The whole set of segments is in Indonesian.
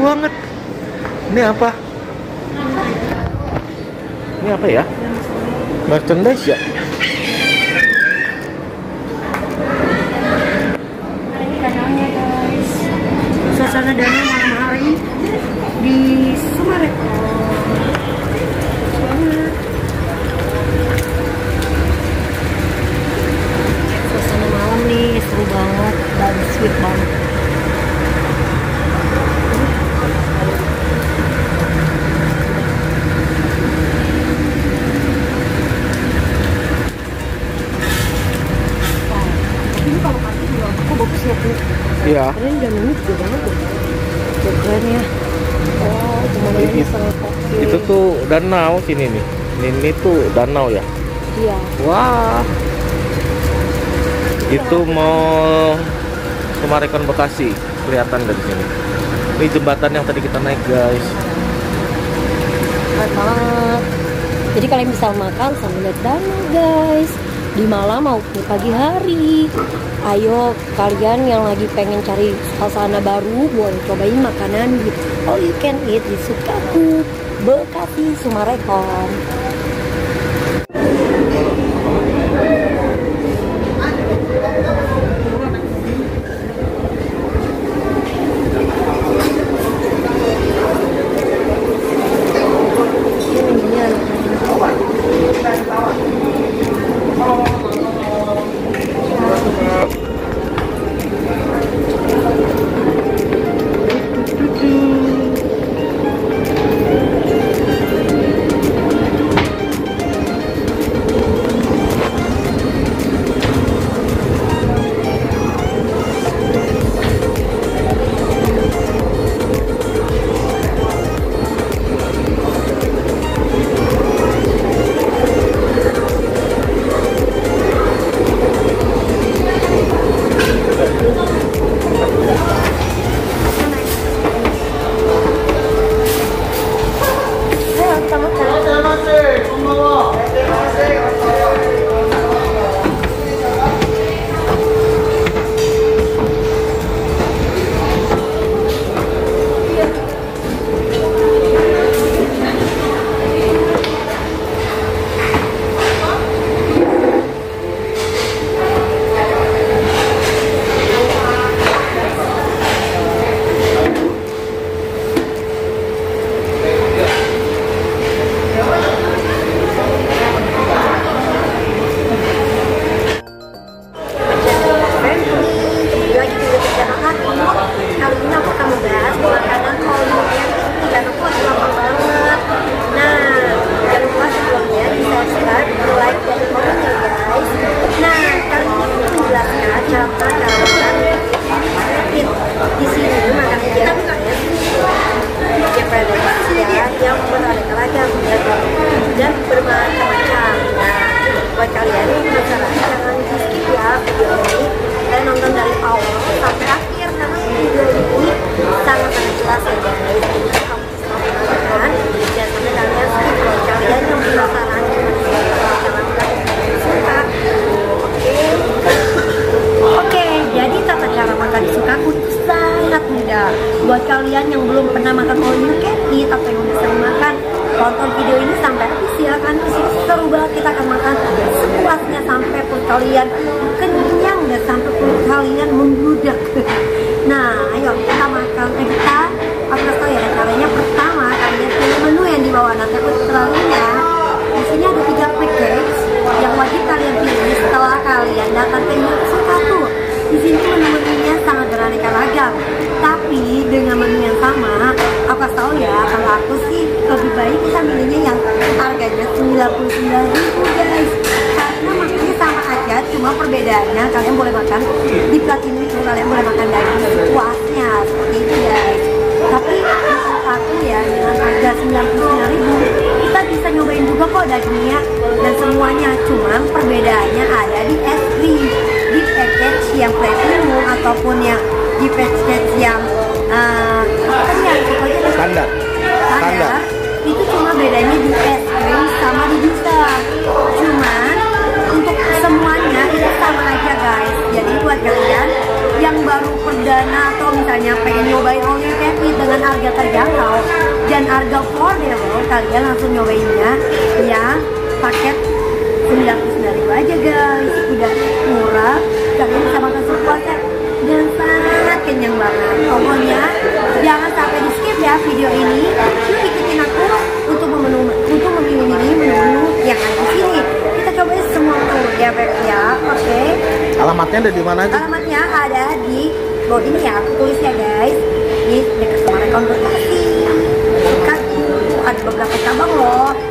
banget. Ini apa? Ini apa ya? Merchandise ya? Suasana dana malam hari di Sumareko suasana malam nih seru banget dan sweet banget. Iya. Ya? Tuh. Ya. Oh. Itu tuh danau sini nih. Ini tuh danau ya? Iya. Wah. Itu mau kemarekan Bekasi kelihatan dari sini. Ini jembatan yang tadi kita naik, guys. Keren. Jadi kalian bisa makan sambil lihat danau, guys. Di malam maupun pagi hari ayo kalian yang lagi pengen cari suasana baru buat cobain makanan di All You Can Eat di Sukaku Bekasi Sumarekon kalian. Itu kalian boleh makan terjangkau dan harga affordable kalian langsung nyobainnya. Yang paket 99 ribu aja guys. Udah murah. Kalian bisa makan sepuasnya dan sangat kenyang banget. Pokoknya jangan sampai di skip ya video ini. Yuk ikutin aku untuk untuk memilih menu-menu yang ada di sini. Kita cobain semua tuh ya ya. Oke. Alamatnya ada di mana aja? alamatnya ada di bawah ini ya aku tulis ya guys. Di dekat sama dekat ada beberapa cabang loh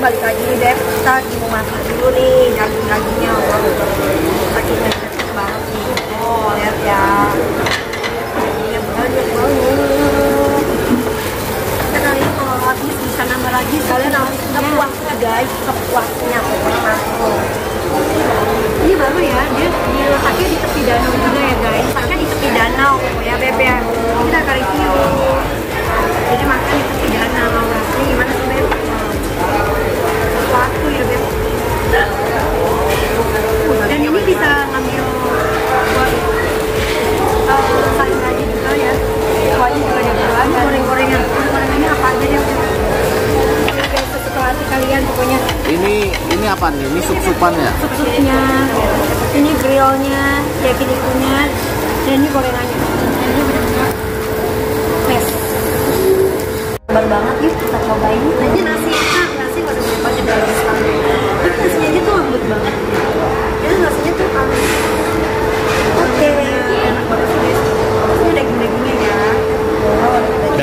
balik lagi nih Beb Kita lagi mau masak dulu nih Daging-dagingnya. Wah, Saking banget banget nih Oh, lihat ya. Dagingnya banyak banget. Kita kali ini kalau habis bisa nambah lagi Kalian harus sepuasnya guys. Sepuasnya pokoknya. Masuk ini baru ya, dia diletaknya di tepi danau juga ya guys. Letaknya di tepi danau. Ya Beb ya. Kita akan review. Jadi makan di tepi danau. Ini gimana sih Beb? Sesuatu ya Beb Dan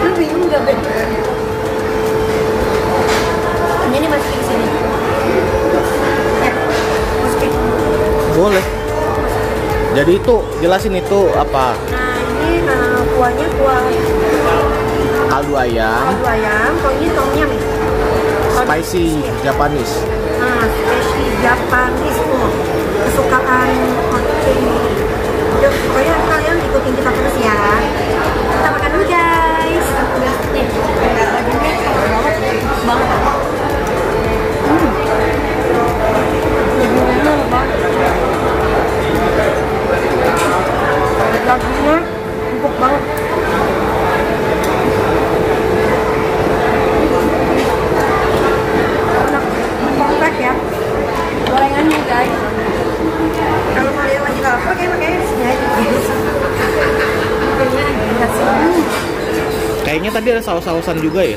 lu bingung gak Ben? ini nih masukin ke sini. Ya boleh. Jadi itu jelasin itu apa? Nah ini uh, kuahnya kuah. Kaldu ayam. Kaldu ayam kalau ini tom yum spicy Japanese. Nah spicy Japanese. Tuh kesukaan Oke, pokoknya kalian ikutin kita terus ya. Kita makan dulu ya Nih, 忙 Kausan juga ya?